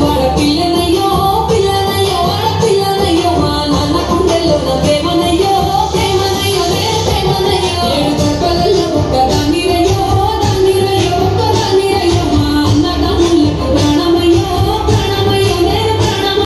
wanna be